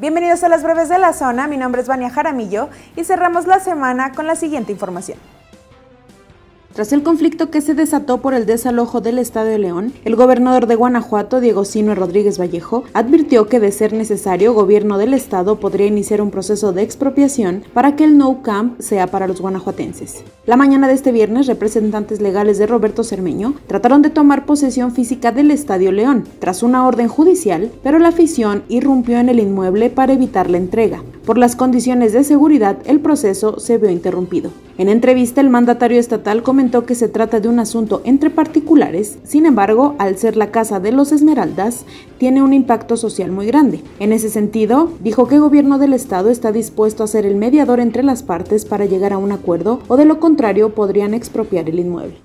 Bienvenidos a las breves de la zona, mi nombre es Vania Jaramillo y cerramos la semana con la siguiente información. Tras el conflicto que se desató por el desalojo del Estadio de León, el gobernador de Guanajuato, Diego Sino Rodríguez Vallejo, advirtió que de ser necesario, gobierno del estado podría iniciar un proceso de expropiación para que el no camp sea para los guanajuatenses. La mañana de este viernes, representantes legales de Roberto Cermeño trataron de tomar posesión física del Estadio León, tras una orden judicial, pero la afición irrumpió en el inmueble para evitar la entrega. Por las condiciones de seguridad, el proceso se vio interrumpido. En entrevista, el mandatario estatal comentó que se trata de un asunto entre particulares, sin embargo, al ser la Casa de los Esmeraldas, tiene un impacto social muy grande. En ese sentido, dijo que el gobierno del estado está dispuesto a ser el mediador entre las partes para llegar a un acuerdo o de lo contrario podrían expropiar el inmueble.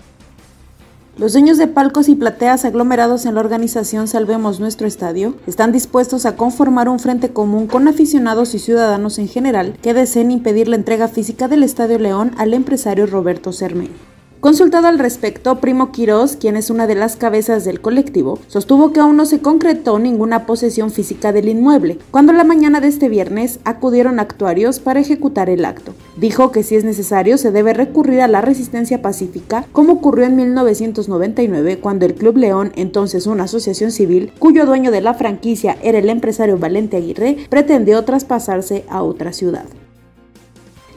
Los dueños de palcos y plateas aglomerados en la organización Salvemos Nuestro Estadio están dispuestos a conformar un frente común con aficionados y ciudadanos en general que deseen impedir la entrega física del Estadio León al empresario Roberto Cermeño. Consultado al respecto, Primo Quirós, quien es una de las cabezas del colectivo, sostuvo que aún no se concretó ninguna posesión física del inmueble, cuando la mañana de este viernes acudieron actuarios para ejecutar el acto. Dijo que si es necesario se debe recurrir a la resistencia pacífica, como ocurrió en 1999 cuando el Club León, entonces una asociación civil, cuyo dueño de la franquicia era el empresario Valente Aguirre, pretendió traspasarse a otra ciudad.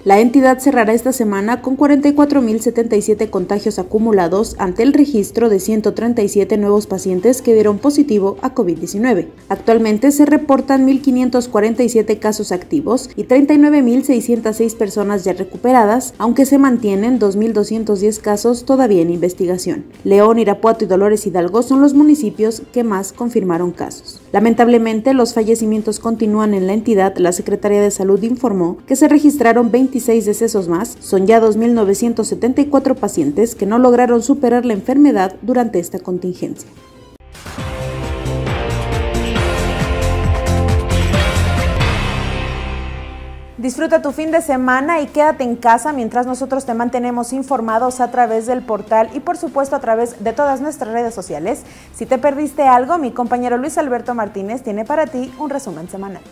La entidad cerrará esta semana con 44.077 contagios acumulados ante el registro de 137 nuevos pacientes que dieron positivo a COVID-19. Actualmente se reportan 1.547 casos activos y 39.606 personas ya recuperadas, aunque se mantienen 2.210 casos todavía en investigación. León, Irapuato y Dolores Hidalgo son los municipios que más confirmaron casos. Lamentablemente, los fallecimientos continúan en la entidad. La Secretaría de Salud informó que se registraron 20 26 decesos más, son ya 2.974 pacientes que no lograron superar la enfermedad durante esta contingencia. Disfruta tu fin de semana y quédate en casa mientras nosotros te mantenemos informados a través del portal y por supuesto a través de todas nuestras redes sociales. Si te perdiste algo, mi compañero Luis Alberto Martínez tiene para ti un resumen semanal.